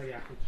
ถ้าอยากกิน